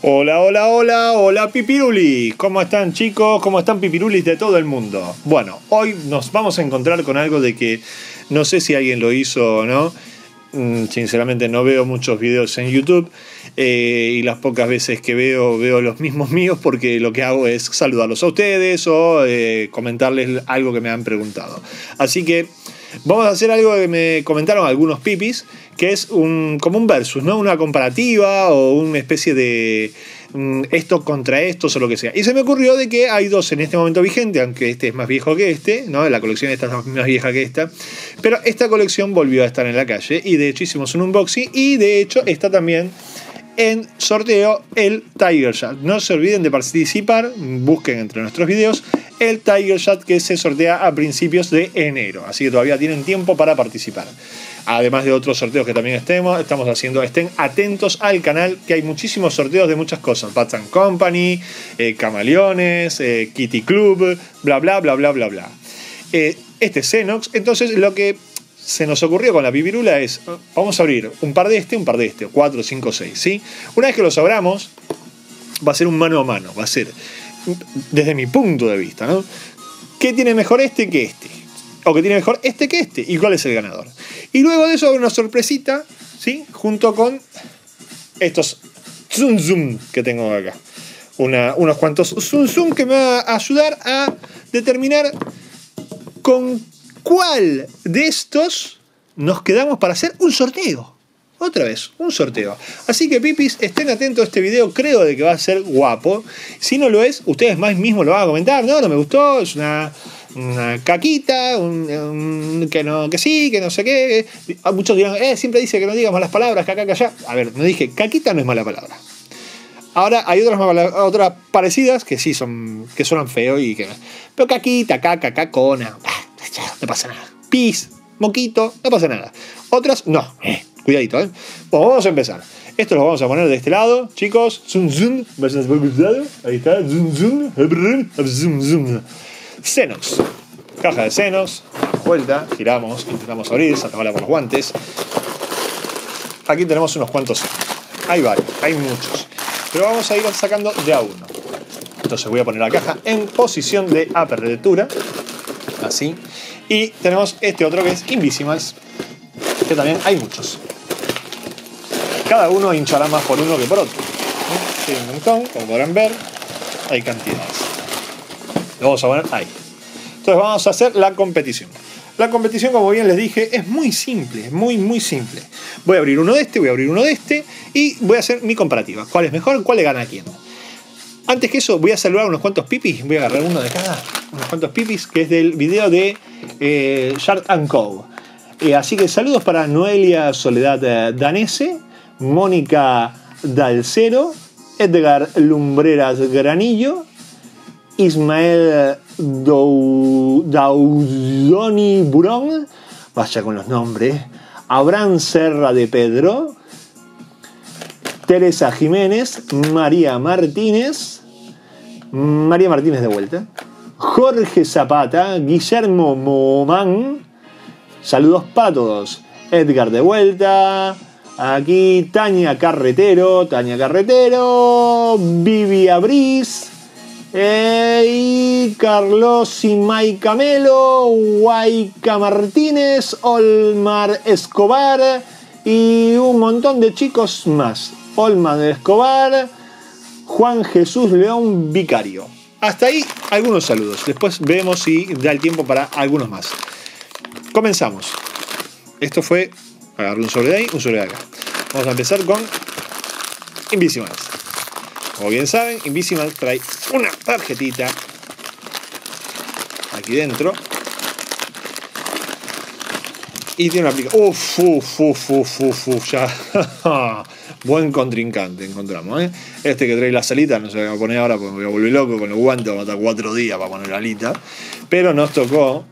Hola, hola, hola, hola Pipiruli. ¿Cómo están chicos? ¿Cómo están Pipirulis de todo el mundo? Bueno, hoy nos vamos a encontrar con algo de que no sé si alguien lo hizo o no. Mm, sinceramente no veo muchos videos en YouTube eh, y las pocas veces que veo veo los mismos míos porque lo que hago es saludarlos a ustedes o eh, comentarles algo que me han preguntado. Así que vamos a hacer algo que me comentaron algunos pipis que es un, como un versus, ¿no? Una comparativa o una especie de mm, esto contra estos o lo que sea. Y se me ocurrió de que hay dos en este momento vigente, aunque este es más viejo que este, ¿no? La colección esta es más vieja que esta. Pero esta colección volvió a estar en la calle y de hecho hicimos un unboxing y de hecho está también en sorteo el Tiger Shot. No se olviden de participar, busquen entre nuestros videos el Tiger Shot que se sortea a principios de enero. Así que todavía tienen tiempo para participar además de otros sorteos que también estemos, estamos haciendo. Estén atentos al canal, que hay muchísimos sorteos de muchas cosas. Bats Company, eh, Camaleones, eh, Kitty Club, bla, bla, bla, bla, bla, bla. Eh, este es Xenox. Entonces, lo que se nos ocurrió con la pipirula es, vamos a abrir un par de este, un par de este, 4, 5, 6, ¿sí? Una vez que los abramos, va a ser un mano a mano, va a ser, desde mi punto de vista, ¿no? ¿Qué tiene mejor este que este? o que tiene mejor este que este, y cuál es el ganador. Y luego de eso una sorpresita, ¿sí? Junto con estos zoom zoom que tengo acá. unos cuantos zoom zoom que me va a ayudar a determinar con cuál de estos nos quedamos para hacer un sorteo. Otra vez, un sorteo. Así que pipis, estén atentos a este video, creo de que va a ser guapo. Si no lo es, ustedes más mismos lo van a comentar. No, no me gustó, es una caquita, que, no, que sí, que no sé qué. Muchos dirán, eh, siempre dice que no digas malas palabras, caca, allá. A ver, no dije, caquita no es mala palabra. Ahora hay otras, otras parecidas que sí son, que suenan feo y que. Pero caquita, caca, cacona, ah, no pasa nada. Pis, moquito, no pasa nada. Otras, no, eh, cuidadito, ¿eh? Vamos a empezar. Esto lo vamos a poner de este lado, chicos. Zoom, zoom. Ahí está. Zoom, zoom. Zoom, zoom. Senos. Caja de senos. Vuelta. Giramos. Intentamos abrir. Sacamos por los guantes. Aquí tenemos unos cuantos. Hay varios. Hay muchos. Pero vamos a ir sacando de a uno. Entonces voy a poner la caja en posición de apertura. Así. Y tenemos este otro que es Invisimals. Que también hay muchos. Cada uno hinchará más por uno que por otro. Hay un montón, como podrán ver. Hay cantidades. Lo vamos a poner ahí. Entonces vamos a hacer la competición. La competición, como bien les dije, es muy simple, muy, muy simple. Voy a abrir uno de este, voy a abrir uno de este y voy a hacer mi comparativa. ¿Cuál es mejor? ¿Cuál le gana a quién? Antes que eso, voy a saludar unos cuantos pipis. Voy a agarrar uno de cada, unos cuantos pipis, que es del video de eh, and Co. Eh, así que saludos para Noelia Soledad eh, Danese, Mónica Dalcero, Edgar Lumbreras Granillo, Ismael Daudoni Burón, vaya con los nombres, Abraham Serra de Pedro, Teresa Jiménez, María Martínez, María Martínez de vuelta, Jorge Zapata, Guillermo Momán, saludos para todos, Edgar de vuelta, aquí Tania Carretero, Tania Carretero, Vivi Abris, Carlos y Maica Melo, Huayca Martínez, Olmar Escobar y un montón de chicos más. Olmar Escobar, Juan Jesús León Vicario. Hasta ahí algunos saludos. Después vemos si da el tiempo para algunos más. Comenzamos. Esto fue agarrar un sobre de ahí, un sobre de acá. Vamos a empezar con Invisimals. Como bien saben, Invisimal trae una tarjetita aquí dentro. Y tiene una aplicación. Uf, uf, uf, uf, uf, ya. Buen contrincante encontramos, ¿eh? Este que trae la salita, no se va a poner ahora porque me voy a volver loco con los guantes, vamos a cuatro días para poner la alita. Pero nos tocó.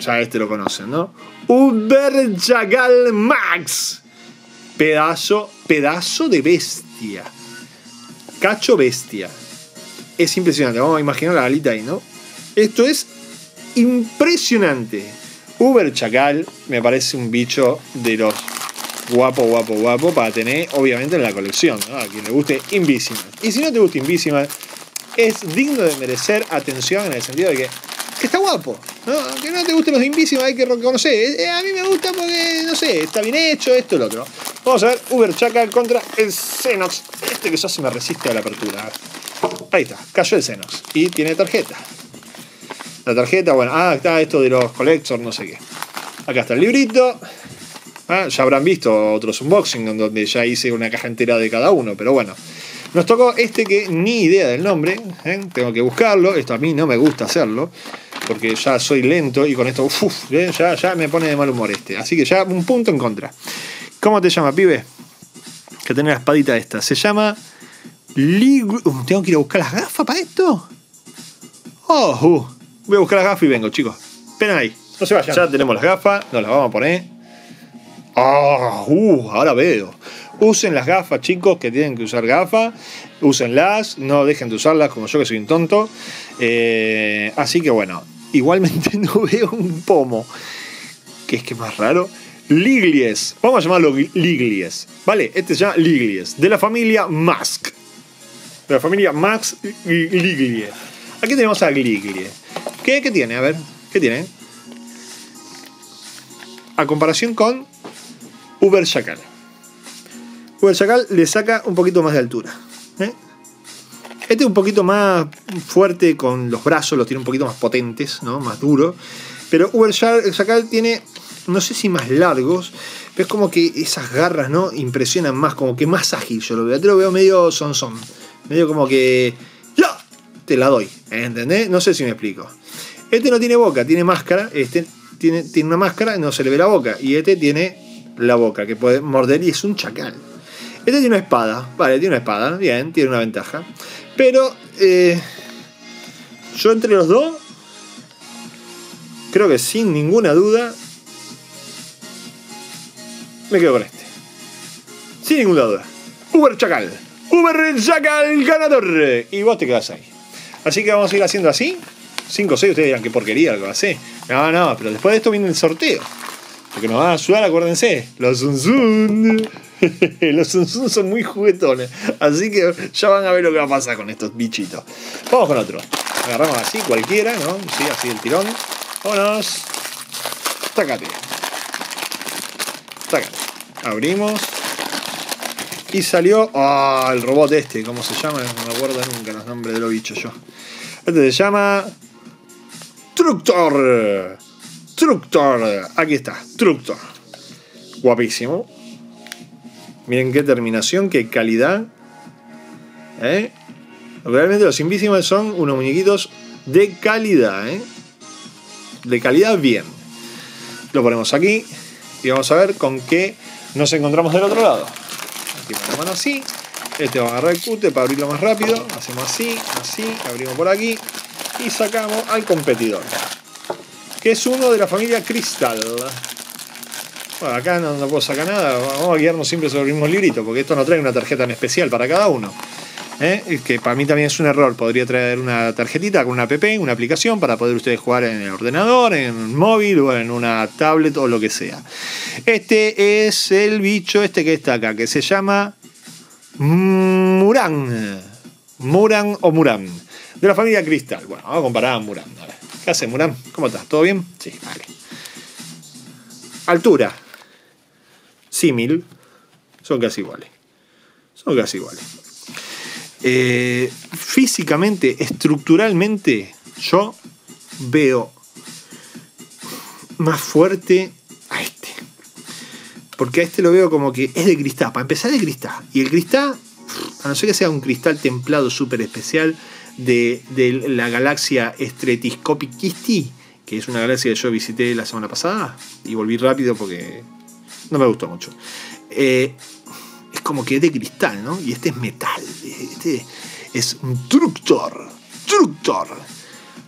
Ya este lo conocen, ¿no? Uber Jagal Max. Pedazo, pedazo de bestia. Cacho bestia. Es impresionante. Vamos a imaginar la alita ahí, ¿no? Esto es impresionante. Uber Chacal me parece un bicho de los guapo, guapo, guapo para tener, obviamente, en la colección. ¿no? A quien le guste Invisimal. Y si no te gusta Invisimal, es digno de merecer atención en el sentido de que, que está guapo. Aunque no te gusten los Invisimal, hay que reconocer. Eh, eh, a mí me gusta porque, no sé, está bien hecho, esto lo otro. Vamos a ver Uber Chacal contra el Xenox. Este que ya se me resiste a la apertura. Ahí está, cayó el Xenox. Y tiene tarjeta. La tarjeta, bueno, ah, está esto de los collectors, no sé qué. Acá está el librito. Ah, ya habrán visto otros unboxing donde ya hice una caja entera de cada uno, pero bueno. Nos tocó este que ni idea del nombre, ¿eh? tengo que buscarlo, esto a mí no me gusta hacerlo, porque ya soy lento y con esto uf, ¿eh? ya, ya me pone de mal humor este. Así que ya un punto en contra. ¿Cómo te llama, pibe? Que tiene la espadita esta. Se llama... ¿Tengo que ir a buscar las gafas para esto? Oh, uh, voy a buscar las gafas y vengo, chicos. Esperen ahí. No se vayan. Ya tenemos las gafas, nos las vamos a poner. Ah, uh, ahora veo. Usen las gafas, chicos, que tienen que usar gafas. Úsenlas, no dejen de usarlas como yo que soy un tonto. Eh, así que bueno, igualmente no veo un pomo. Que es que más raro. Liglies. Vamos a llamarlo Liglies. Vale, este se llama Liglies. De la familia Mask. De la familia Max Liglie. Aquí tenemos a Liglie. ¿Qué, ¿Qué tiene? A ver, ¿qué tiene? A comparación con Uber Chacal. Uber Chacal le saca un poquito más de altura. Este es un poquito más fuerte con los brazos, los tiene un poquito más potentes, ¿no? más duro. Pero Uber Chacal tiene, no sé si más largos, pero es como que esas garras ¿no? impresionan más, como que más ágil yo lo veo. Te lo veo medio son medio como que ¡ya! te la doy, ¿entendés? No sé si me explico. Este no tiene boca, tiene máscara, este tiene, tiene una máscara, no se le ve la boca. Y este tiene la boca, que puede morder y es un chacal. Este tiene una espada, vale, tiene una espada, bien, tiene una ventaja. Pero eh, yo entre los dos, creo que sin ninguna duda, me quedo con este. Sin ninguna duda. Uber Chacal. Uber Chacal ganador. Y vos te quedás ahí. Así que vamos a ir haciendo así. 5 o 6, ustedes dirán qué porquería lo que va. No, no, pero después de esto viene el sorteo. Porque nos van a ayudar, acuérdense. Los Zun Zun. Los Zun son muy juguetones. Así que ya van a ver lo que va a pasar con estos bichitos. Vamos con otro. Agarramos así, cualquiera, ¿no? Sí, así el tirón. Vámonos. Tácate. Tácate. Abrimos. Y salió. Ah, el robot este, ¿cómo se llama? No me acuerdo nunca los nombres de los bichos yo. Este se llama. Tructor. Tructor. Aquí está, Tructor. Guapísimo. Miren qué terminación, qué calidad. ¿Eh? Realmente los Invisibles son unos muñequitos de calidad. ¿eh? De calidad bien. Lo ponemos aquí y vamos a ver con qué nos encontramos del otro lado. Aquí mano así. Este va a agarrar el cute para abrirlo más rápido. Hacemos así, así, abrimos por aquí y sacamos al competidor. Que es uno de la familia Crystal. Bueno, acá no, no puedo sacar nada. Vamos a guiarnos siempre sobre el mismo librito, porque esto no trae una tarjeta en especial para cada uno. ¿eh? Que para mí también es un error. Podría traer una tarjetita con una app, una aplicación, para poder ustedes jugar en el ordenador, en un móvil o en una tablet o lo que sea. Este es el bicho este que está acá, que se llama Muran. Muran o Muran. De la familia Cristal. Bueno, vamos a comparar a ver. ¿Qué hace Muran? ¿Cómo estás? ¿Todo bien? Sí, vale. Altura. Símil. Son casi iguales. Son casi iguales. Eh, físicamente, estructuralmente, yo veo más fuerte a este. Porque a este lo veo como que es de cristal. Para empezar, de cristal. Y el cristal, a no ser que sea un cristal templado súper especial de, la galaxia Stretiscopiquisti, que es una galaxia que yo visité la semana pasada y volví rápido porque no me gustó mucho. Eh, es como que es de cristal, ¿no? Y este es metal. Este es un tructor. Tructor.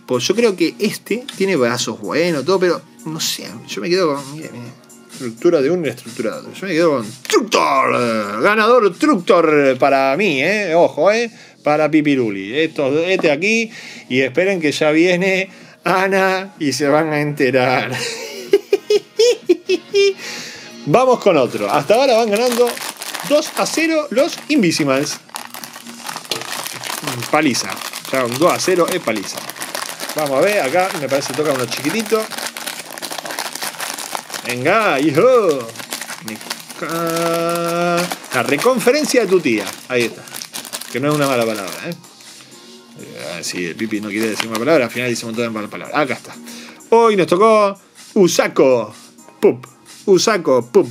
Pues yo creo que este tiene brazos buenos, todo, pero no sé, yo me quedo con. Mire, mire, estructura de uno y estructura de otro. Yo me quedo con Tructor. Ganador Tructor para mí, ¿eh? Ojo, ¿eh? Para Pipiruli. Esto, este aquí. Y esperen que ya viene Ana y se van a enterar. Vamos con otro. Hasta ahora van ganando 2 a 0 los Invisimals. Paliza. Ya un 2 a 0 es paliza. Vamos a ver, acá me parece que toca uno chiquitito. Venga, hijo. La reconferencia de tu tía. Ahí está. Que no es una mala palabra, ¿eh? eh si el pipi no quiere decir una palabra, al final dice un montón malas palabras. Acá está. Hoy nos tocó Usako. Pup. Usako. Pup.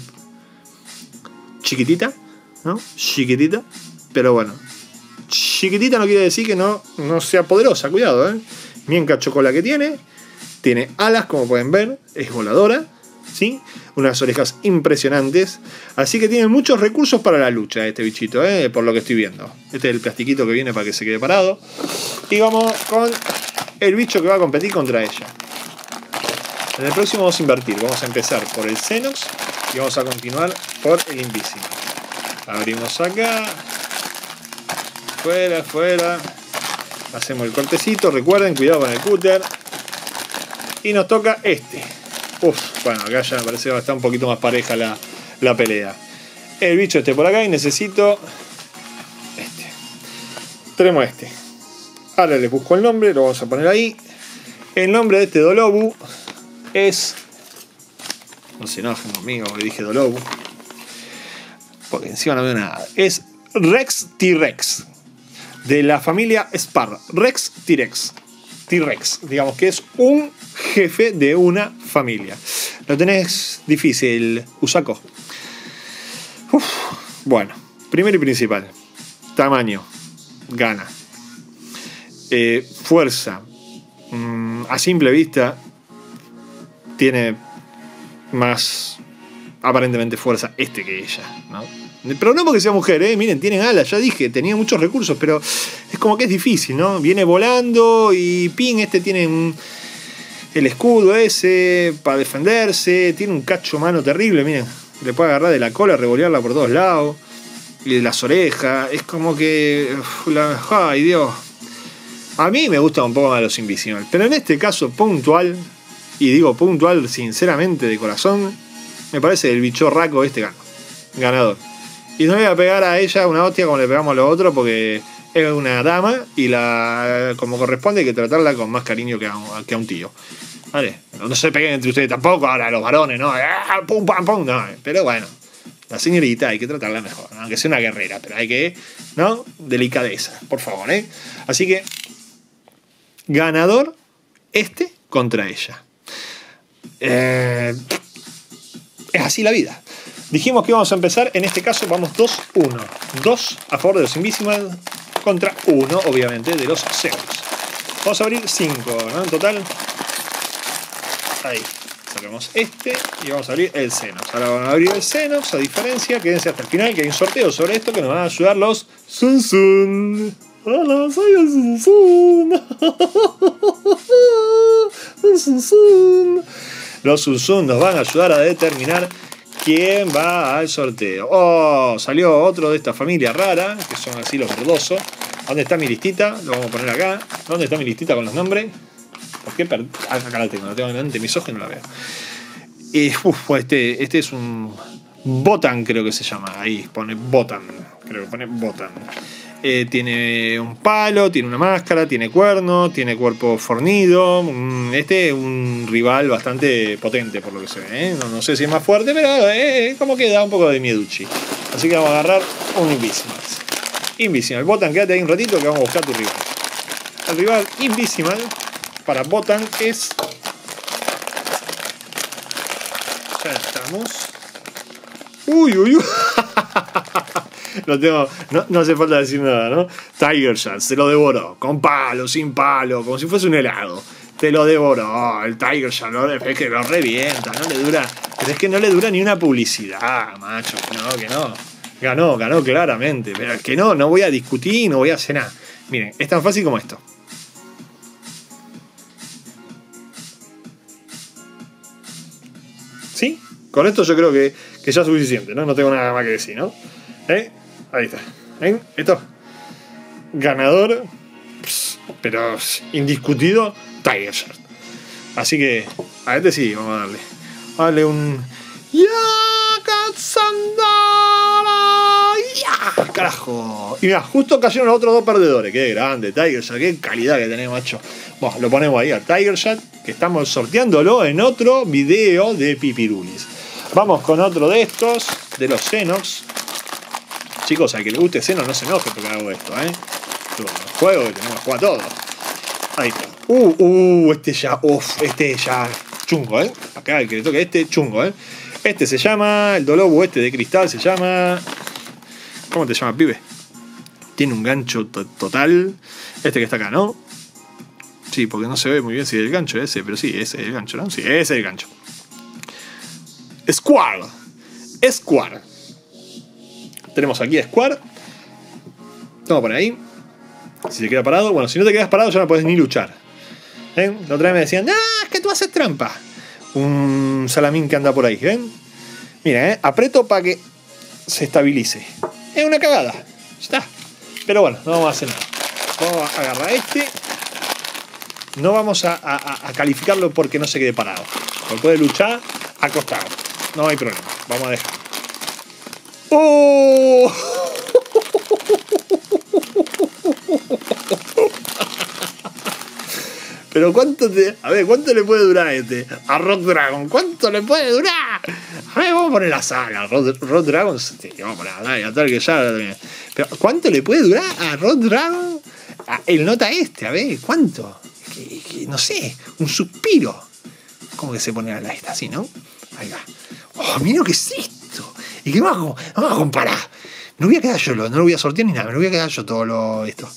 Chiquitita, ¿no? Chiquitita. Pero bueno. Chiquitita no quiere decir que no, no sea poderosa. Cuidado, ¿eh? Mienca chocolate que tiene. Tiene alas, como pueden ver. Es voladora. ¿Sí? Unas orejas impresionantes. Así que tiene muchos recursos para la lucha este bichito, ¿eh? por lo que estoy viendo. Este es el plastiquito que viene para que se quede parado. Y vamos con el bicho que va a competir contra ella. En el próximo vamos a invertir. Vamos a empezar por el Xenox y vamos a continuar por el Invisible. Abrimos acá. Fuera, fuera. Hacemos el cortecito. Recuerden, cuidado con el cúter. Y nos toca este. Uf, bueno, acá ya me parece que va a estar un poquito más pareja la, la pelea. El bicho este por acá y necesito este. Tenemos este. Ahora le busco el nombre, lo vamos a poner ahí. El nombre de este Dolobu es. No se enojen conmigo que dije Dolobu. Porque encima no veo nada. Es Rex T-Rex. De la familia Spar. Rex T-Rex. T-Rex. Digamos que es un jefe de una familia. Lo tenés difícil, Usako. bueno, primero y principal. Tamaño. Gana. Eh, fuerza. Mm, a simple vista tiene más aparentemente fuerza este que ella, ¿no? Pero no porque sea mujer, ¿eh? Miren, tienen alas, ya dije, tenía muchos recursos, pero es como que es difícil, ¿no? Viene volando y ping, este tiene el escudo ese para defenderse, tiene un cacho mano terrible, miren, le puede agarrar de la cola, revolearla por todos lados, y de las orejas, es como que... ay Dios. A mí me gusta un poco más los invisibles, pero en este caso puntual, y digo puntual sinceramente de corazón, me parece el bichorraco este gano. Ganador. Y no le voy a pegar a ella una hostia como le pegamos a los otros porque es una dama y la como corresponde hay que tratarla con más cariño que a un, que a un tío. ¿Vale? No se peguen entre ustedes tampoco, ahora los varones, ¿no? ¡Ah, pum, pam, pum! No, pero bueno, la señorita hay que tratarla mejor, aunque sea una guerrera, pero hay que, ¿no? Delicadeza, por favor, ¿eh? Así que, ganador este contra ella. Eh, es así la vida. Dijimos que íbamos a empezar, en este caso vamos 2-1. 2 a favor de los Invisible contra 1, obviamente, de los Zeus. Vamos a abrir 5, ¿no? En total. Ahí. Sacamos este y vamos a abrir el Xenos. Ahora vamos a abrir el Xenos, a diferencia, quédense hasta el final que hay un sorteo sobre esto que nos van a ayudar los Sun Sun. Hola, soy el Sun Sun. Sun Sun. Los Sun nos van a ayudar a determinar quién va al sorteo. Oh, salió otro de esta familia rara, que son así los verdosos. ¿Dónde está mi listita? Lo vamos a poner acá. ¿Dónde está mi listita con los nombres? ¿Por qué? Ah, acá la tengo, la tengo delante mis ojos no la veo. Y, uf, este, este es un Botan, creo que se llama. Ahí pone Botan. Creo que pone Botan. Eh, tiene un palo, tiene una máscara, tiene cuerno, tiene cuerpo fornido. Este es un rival bastante potente por lo que se ve. ¿eh? No, sé si es más fuerte, pero eh, como que da un poco de mieduchi. Así que vamos a agarrar un Invisimal. Invisimal. Botan, quédate ahí un ratito que vamos a buscar tu rival. El rival Invisimal para Botan es. Ya estamos. Uy, uy, uy. Tengo, no, hace falta decir nada, ¿no? Tiger Shark se lo devoró, con palo, sin palo, como si fuese un helado. Te lo devoró, el Tiger ¿no? es que lo revienta, no le dura, pero es que no le dura ni una publicidad, macho, no, que no. Ganó, ganó claramente, pero es que no, no voy a discutir, no voy a hacer nada. Miren, es tan fácil como esto. ¿Sí? Con esto yo creo que, que ya es suficiente, ¿no? No tengo nada más que decir, ¿no? ¿Eh? Ahí está. ¿Ven? Esto. Ganador. Pero indiscutido. Tiger Así que. A este sí, vamos a darle. Darle un. ¡Ya! ¡Ya! ¡Carajo! Y mira, justo cayeron los otros dos perdedores. Qué grande, Tiger Shot. Qué calidad que tenés, macho. Bueno, lo ponemos ahí al Tiger Shot, que estamos sorteándolo en otro video de Pipirulis. Vamos con otro de estos, de los Xenox. Chicos, al que le guste Xenox no se enoje porque hago esto, ¿eh? Juego que tenemos que jugar todo. Ahí está. Uh, uh, este ya, uff, este ya chungo, ¿eh? Acá el que le toque este, chungo, ¿eh? Este se llama, el Dolobu este de cristal se llama... ¿Cómo te llama, pibe? Tiene un gancho total. Este que está acá, ¿no? Sí, porque no se ve muy bien si es el gancho ese, pero sí, ese es el gancho, ¿no? Sí, ese es el gancho. Square. Square. Tenemos aquí a Square. Vamos por ahí. Si se queda parado, bueno, si no te quedas parado ya no puedes ni luchar. La otra vez me decían, ah, es que tú haces trampa. Un salamín que anda por ahí, ¿ven? Mira, ¿eh? aprieto para que se estabilice. Es una cagada. Está. Pero bueno, no vamos a hacer nada. Vamos a agarrar este. No vamos a, calificarlo porque no se quede parado. Porque puede luchar acostado. No hay problema. Vamos a dejarlo. ¡Oh! Pero cuánto te. A ver, ¿cuánto le puede durar este? A Rock Dragon, ¿cuánto le puede durar? A ver, vamos a poner la saga. Rock, Dragon. Vamos a poner tal que ya. Pero, ¿cuánto le puede durar a Rock Dragon? el nota este, a ver, ¿cuánto? no sé, un suspiro. ¿Cómo que se pone a la esta así, no? Ahí va. Oh, mira lo que es esto. ¿Y qué vamos, vamos a comparar? No voy a quedar yo, no lo voy a sortear ni nada, me lo voy a quedar yo todo lo, esto.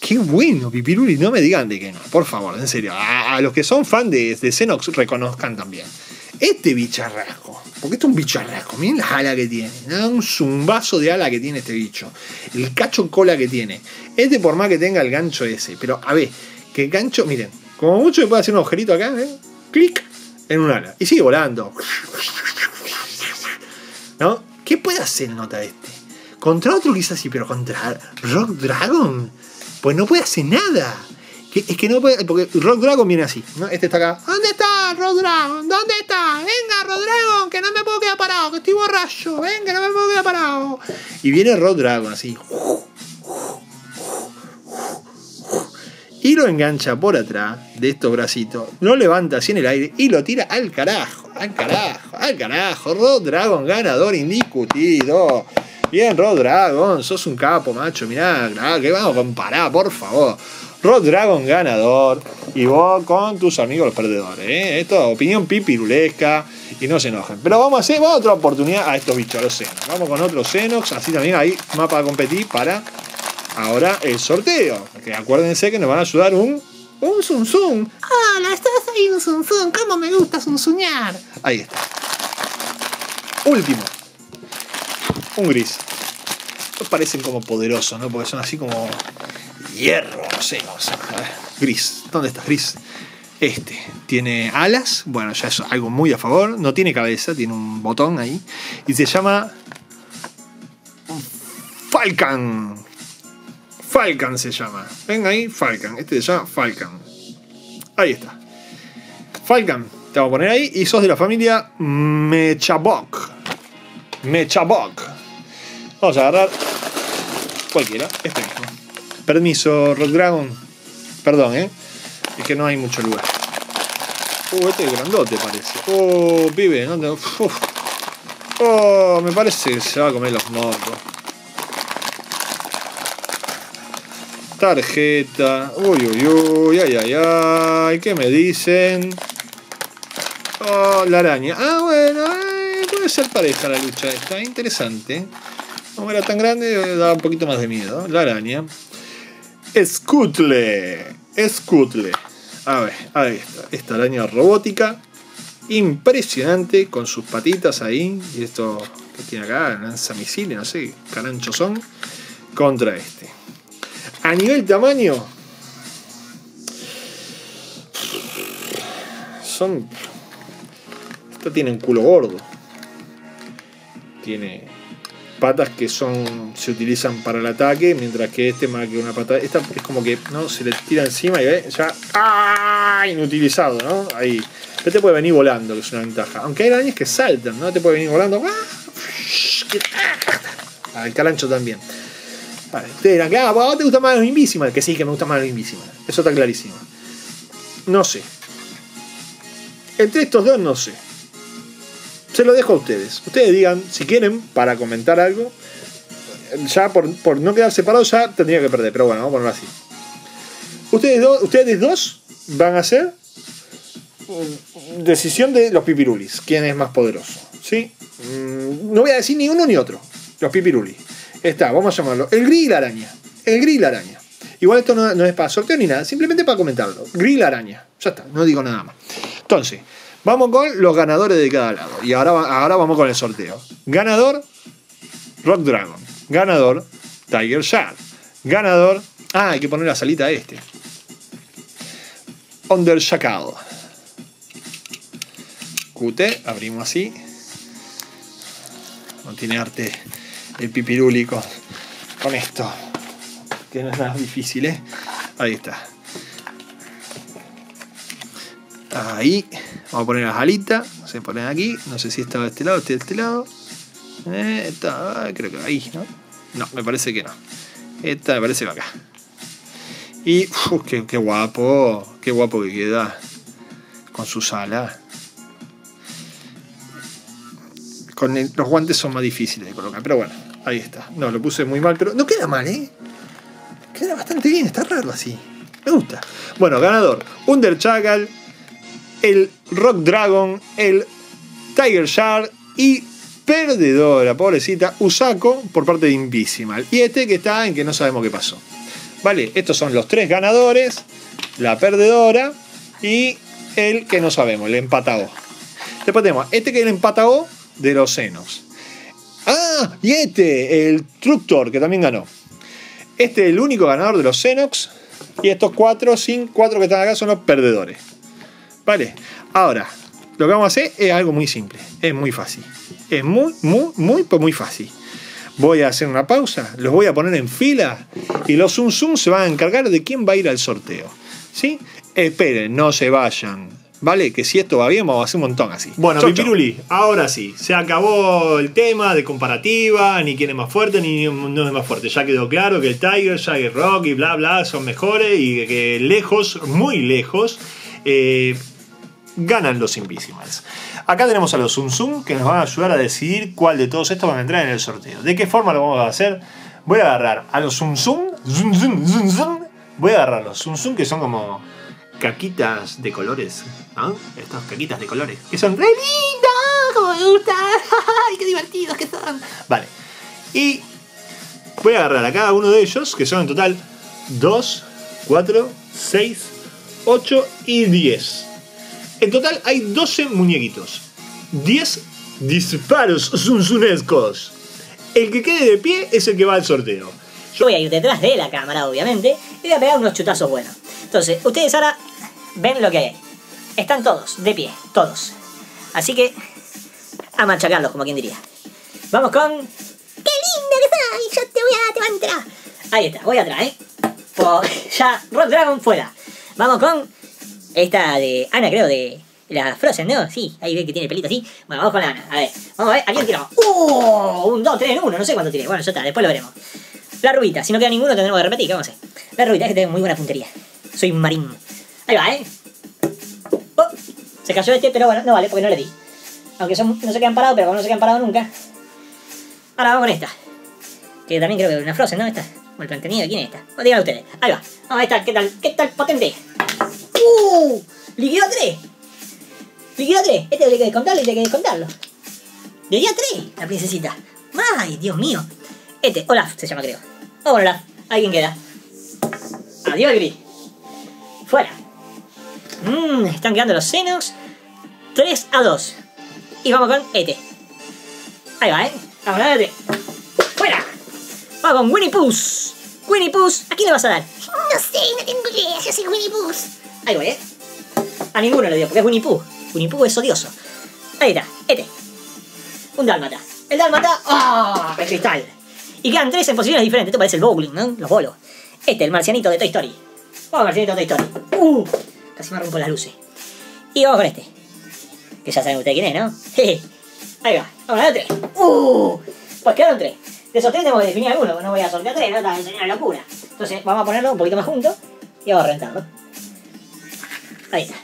Qué bueno, Pipiruli, no me digan de que no, por favor, en serio. A, los que son fan de, Xenox reconozcan también. Este bicharrasco, porque esto es un bicharrasco, miren las alas que tiene, un zumbazo de ala que tiene este bicho, el cacho cola que tiene. Este por más que tenga el gancho ese, pero a ver, que gancho, miren, como mucho le puede hacer un agujerito acá, ¿eh? clic, en un ala, y sigue volando. ¿No? ¿Qué puede hacer nota este? Contra otro quizás sí, pero contra Rock Dragon pues no puede hacer nada. es que no puede. Porque Rock Dragon viene así. ¿no? Este está acá. ¿Dónde está Rock Dragon? ¿Dónde está? Venga, Rock Dragon, que no me puedo quedar parado, que estoy borracho. Venga, no me puedo quedar parado. Y viene Rock Dragon así. Y lo engancha por atrás de estos bracitos. Lo levanta así en el aire y lo tira al carajo. Al carajo, al carajo. Rock Dragon ganador indiscutido. Bien, Rod Dragon, sos un capo, macho. Mirá, que vamos a comparar, por favor. Rod Dragon ganador y vos con tus amigos los perdedores. ¿eh? Esto es opinión pipirulesca y no se enojen. Pero vamos a hacer otra oportunidad a estos bichos, los Xenox. Vamos con otros Xenox, así también hay mapa a competir para ahora el sorteo. Que acuérdense que nos van a ayudar un. Un Zum Zum. Ah, la estás ahí un Zum Zum. ¿Cómo me gusta Zum Ahí está. Último un gris. Parecen como poderosos, ¿no? Porque son así como hierro, no sé, vamos a ver. Gris, ¿dónde está gris? Este tiene alas, bueno, ya es algo muy a favor. No tiene cabeza, tiene un botón ahí. Y se llama Falcon. Falcon se llama. Ven ahí, Falcon. Este se llama Falcon. Ahí está. Falcon, te voy a poner ahí. Y sos de la familia Mechabok. Mechabok. Vamos a agarrar cualquiera, este mismo. Permiso, Rock Dragon. Perdón, ¿eh? Es que no hay mucho lugar. Uh, este es grandote parece. Oh, pibe, ¿no? Uf. Oh, me parece que se va a comer los mocos. Tarjeta. Uy, uy, uy, ay, ay, ay. ¿Qué me dicen? Oh, la araña. Ah, bueno, eh, puede ser pareja la lucha esta. Interesante. No era tan grande, daba un poquito más de miedo. La araña. Scutle. Scutle. A ver, ahí está. Esta araña robótica. Impresionante. Con sus patitas ahí. Y esto que tiene acá, lanza misiles, no sé, caranchos son. Contra este. A nivel tamaño. Son. Esta tiene un culo gordo. Tiene patas que son se utilizan para el ataque, mientras que este más que una pata, esta es como que no se le tira encima y ve ya ¡ah! inutilizado, ¿no? Ahí. Pero te puede venir volando, que es una ventaja. Aunque hay arañas que saltan, ¿no? Te puede venir volando. Ah, el calancho también. Vale, ustedes dirán, ¿a vos te gusta más los Invisimal? Que sí, que me gusta más los Invisimal. Eso está clarísimo. No sé. Entre estos dos, no sé. Se lo dejo a ustedes. Ustedes digan, si quieren, para comentar algo. Ya por, por no quedar separados, ya tendría que perder. Pero bueno, vamos a ponerlo así. Ustedes, dos ustedes dos van a hacer mm, decisión de los pipirulis. ¿Quién es más poderoso? ¿Sí? Mm, No voy a decir ni uno ni otro. Los pipirulis. Está, vamos a llamarlo. El la araña. El la araña. Igual esto no, es para sorteo ni nada, simplemente para comentarlo. La araña. Ya está, no digo nada más. Entonces, vamos con los ganadores de cada lado. Y ahora, ahora vamos con el sorteo. Ganador, Rock Dragon. Ganador, Tiger Shark. Ganador, ah, hay que poner la salita a este. Under Chacal. QT, abrimos así. No tiene arte el pipiruli con, esto. Que no es nada difícil, ¿eh? Ahí está. Ahí. Vamos a poner las alitas. Se ponen aquí. No sé si esta de este lado, este de este lado. Eh, esta, ah, creo que ahí, ¿no? No, me parece que no. Esta me parece que acá. Y, uf, qué, guapo. Qué guapo que queda. Con sus alas. Con los guantes son más difíciles de colocar. Pero bueno, ahí está. No, lo puse muy mal, pero no queda mal, ¿eh? Queda bastante bien, está raro así. Me gusta. Bueno, ganador. Under Chagal, el Rock Dragon, el Tiger Shark y perdedora, pobrecita, Usako por parte de Invisimal. Y este que está en que no sabemos qué pasó. Vale, estos son los tres ganadores, la perdedora y el que no sabemos, el empatado. Después tenemos este que es el empatado de los senos. Ah, y este, el Tructor, que también ganó. Este es el único ganador de los Xenox. Y estos cuatro, sin cuatro que están acá, son los perdedores. Vale, ahora, lo que vamos a hacer es algo muy simple. Es muy fácil. Es muy, muy, muy, pues muy fácil. Voy a hacer una pausa, los voy a poner en fila y los Zoom Zoom se van a encargar de quién va a ir al sorteo. ¿Sí? Esperen, no se vayan. ¿Vale? Que si esto va bien, vamos a hacer un montón así. Bueno, Chau, ahora sí. Se acabó el tema de comparativa, ni quién es más fuerte, ni no es más fuerte. Ya quedó claro que el Tiger, Jagger Rock y bla bla son mejores y que lejos, muy lejos, eh, ganan los Invisimals. Acá tenemos a los Zoom Zoom que nos van a ayudar a decidir cuál de todos estos van a entrar en el sorteo. ¿De qué forma lo vamos a hacer? Voy a agarrar a los Zoom Zoom, Zoom Zoom, Zoom Zoom. Voy a agarrar los Zoom Zoom que son como caquitas de colores, ¿no? Estas caquitas de colores. Que son re ¡Lindo! ¡Cómo me gusta! ¡Ay, qué divertidos que son! Vale. Y voy a agarrar a cada uno de ellos, que son en total 2, 4, 6, 8 y 10. En total hay 12 muñequitos. 10 disparos zunzunescos. El que quede de pie es el que va al sorteo. Yo voy a ir detrás de la cámara, obviamente, y voy a pegar unos chutazos buenos. Entonces, ustedes ahora ven lo que hay. Están todos, de pie, todos. Así que, a machacarlos, como quien diría. Vamos con... ¡Qué lindo que soy! Yo te voy a, te voy a entrar. Ahí está, voy atrás, ¿eh? Pues ya, Rock Dragon fuera. Vamos con esta de Ana, creo, de la Frozen, ¿no? Sí, ahí ve que tiene el pelito así. Bueno, vamos con la Ana. A ver, vamos a ver, ¿a quién tiramos? ¡Uh! Un 2, 3 en 1, no sé cuánto tiré. Bueno, ya está, después lo veremos. La rubita, si no queda ninguno tendremos que repetir, ¿qué vamos a hacer? La rubita es que tengo muy buena puntería. Soy un marín. Ahí va, ¿eh? Oh, se cayó este, pero bueno, no vale, porque no le di. Aunque son, no se quedan parados, pero como no se quedan parados nunca. Ahora vamos con esta. Que también creo que es una Frozen, ¿no? Esta. O el planteamiento, ¿quién es esta? O díganlo ustedes. Ahí va. Vamos a esta, ¿qué tal? ¿Qué tal potente? ¡Uh! ¡Liquidó 3! ¡Liquidó 3! Este hay que descontarlo y hay que descontarlo. Le di a 3, la princesita. ¡Ay, Dios mío! Este, Olaf se llama, creo. Con Olaf. ¿Alguien queda? Adiós, Gris. Fuera. Mmm, están quedando los senos. 3 a 2. Y vamos con este. Ahí va, ¿eh? Vamos a este. ¡Fuera! Vamos con Winnie Pooh. Winnie Pooh, ¿a quién le vas a dar? No sé, no tengo idea. Yo soy Winnie Pooh. Ahí voy, ¿eh? A ninguno le dio, porque es Winnie Pooh. Winnie Pooh es odioso. Ahí está, este. Un dálmata. El dálmata. ¡Ah! el cristal. Y quedan tres en posiciones diferentes. Esto parece el bowling, ¿no? Los bolos. Este, el marcianito de Toy Story. Vamos, marcianito de Toy Story. ¡Uh! Casi me rompo las luces. Y vamos con este. Que ya saben ustedes quién es, ¿no? Ahí va, vamos a tres. ¡Uh! Pues quedaron tres. De esos tres tenemos que definir alguno, no voy a sortear tres, no a enseñar la locura. Entonces vamos a ponerlo un poquito más junto y vamos a reventarlo. Ahí está.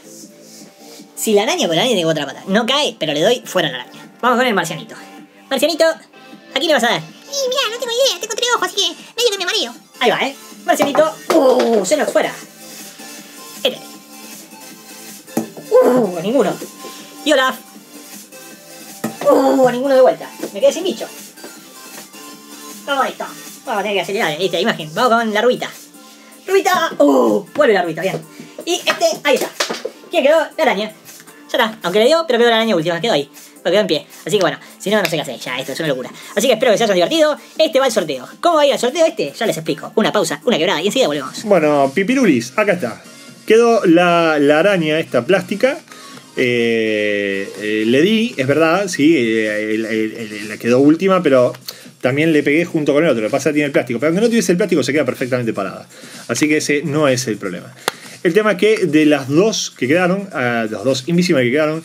Si la araña con la araña tengo otra pata. No cae, pero le doy fuera a la araña. Vamos con el marcianito. Marcianito, ¿a quién le vas a dar? Y mira, no tengo idea, tengo tres ojos, así que medio que me mareo. Ahí va, ¿eh? Marcianito. ¡Uh! Se nos fuera. ¡Uh! A ninguno. Y Olaf. ¡Uh! A ninguno de vuelta. Me quedé sin bicho. Vamos, listo. Vamos a tener que acelerar esta imagen. Vamos con la rubita. ¡Rubita! ¡Uh! Vuelve la rubita, bien. Y este, ahí está. ¿Quién quedó? La araña. Ya está. Aunque le dio, pero quedó la araña última. Quedó ahí. Pero quedó en pie. Así que bueno, si no, no sé qué hacer. Ya, esto es una locura. Así que espero que se hayan divertido. Este va el sorteo. ¿Cómo va a ir el sorteo este? Ya les explico. Una pausa, una quebrada y enseguida volvemos. Bueno, pipirulis, acá está. Quedó la, la araña esta plástica. Eh, eh, le di, es verdad, sí, eh, la quedó última, pero también le pegué junto con el otro. Lo que pasa tiene el plástico. Pero aunque no tuviese el plástico, se queda perfectamente parada. Así que ese no es el problema. El tema es que de las dos que quedaron, a las dos Invisible que quedaron,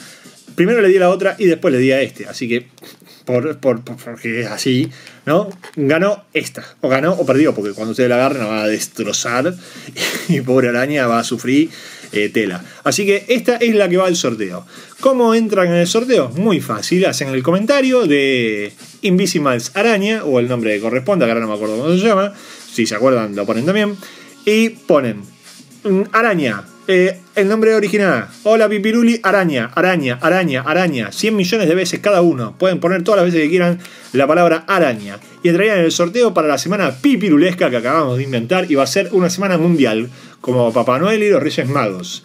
primero le di a la otra y después le di a este. Así que, por, por- por- porque es así, ¿no? Ganó esta. O ganó o perdió, porque cuando ustedes la agarren la va a destrozar y pobre araña va a sufrir eh, tela. Así que esta es la que va al sorteo. ¿Cómo entran en el sorteo? Muy fácil. Hacen el comentario de Invisimals Araña, o el nombre que corresponda, que ahora no me acuerdo cómo se llama. Si se acuerdan, lo ponen también. Y ponen mm, Araña. Eh, el nombre original. Hola Pipiruli, araña, araña, araña, araña. 100 millones de veces cada uno. Pueden poner todas las veces que quieran la palabra araña. Y entrarían en el sorteo para la semana pipirulesca que acabamos de inventar. Y va a ser una semana mundial. Como Papá Noel y los Reyes Magos.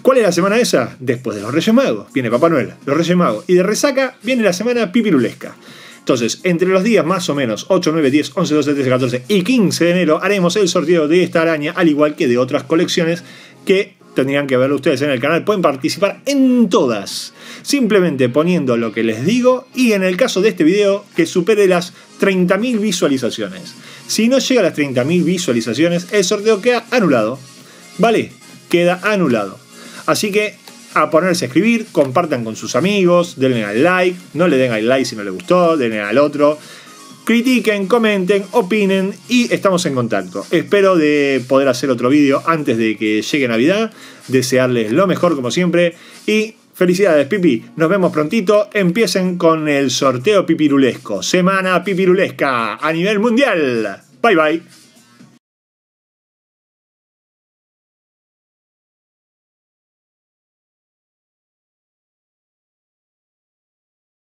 ¿Cuál es la semana esa? Después de los Reyes Magos. Viene Papá Noel, los Reyes Magos. Y de resaca viene la semana pipirulesca. Entonces, entre los días más o menos 8, 9, 10, 11, 12, 13, 14 y 15 de enero haremos el sorteo de esta araña, al igual que de otras colecciones que tendrían que verlo ustedes en el canal. Pueden participar en todas, simplemente poniendo lo que les digo y en el caso de este video que supere las 30.000 visualizaciones. Si no llega a las 30.000 visualizaciones, el sorteo queda anulado. ¿Vale? Queda anulado. Así que a ponerse a escribir, compartan con sus amigos, denle al like, no le den al like si no le gustó, denle al otro. Critiquen, comenten, opinen y estamos en contacto. Espero de poder hacer otro vídeo antes de que llegue Navidad. Desearles lo mejor como siempre y felicidades Pipi. Nos vemos prontito. Empiecen con el sorteo pipirulesco. Semana pipirulesca a nivel mundial. Bye bye.